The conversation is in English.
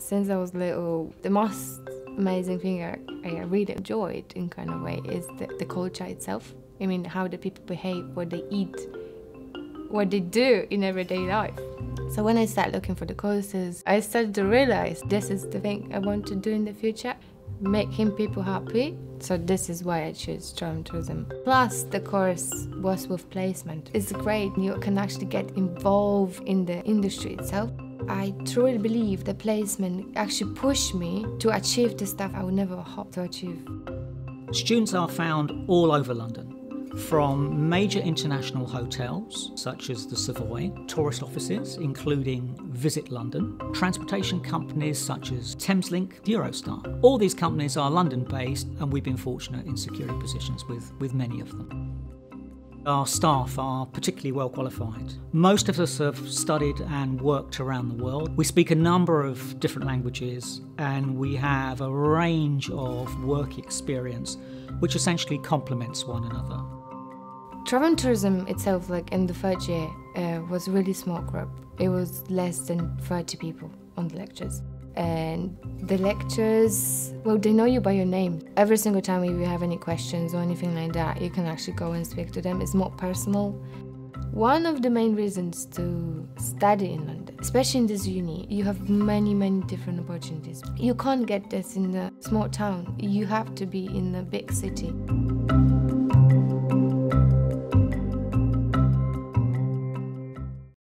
since I was little, the most amazing thing I, I really enjoyed in kind of way is the, the culture itself. I mean, how the people behave, what they eat, what they do in everyday life. So when I started looking for the courses, I started to realize this is the thing I want to do in the future, making people happy. So this is why I chose travel tourism. Plus the course was with placement. It's great. You can actually get involved in the industry itself. I truly believe the placement actually pushed me to achieve the stuff I would never hope to achieve. Students are found all over London from major international hotels such as the Savoy, tourist offices including Visit London, transportation companies such as Thameslink, Eurostar. All these companies are London based and we've been fortunate in securing positions with, with many of them. Our staff are particularly well qualified. Most of us have studied and worked around the world. We speak a number of different languages and we have a range of work experience which essentially complements one another. Travel and tourism itself, like in the third year, uh, was a really small group. It was less than 30 people on the lectures. And the lectures, well, they know you by your name. Every single time if you have any questions or anything like that, you can actually go and speak to them. It's more personal. One of the main reasons to study in London, especially in this uni, you have many, many different opportunities. You can't get this in a small town. You have to be in a big city.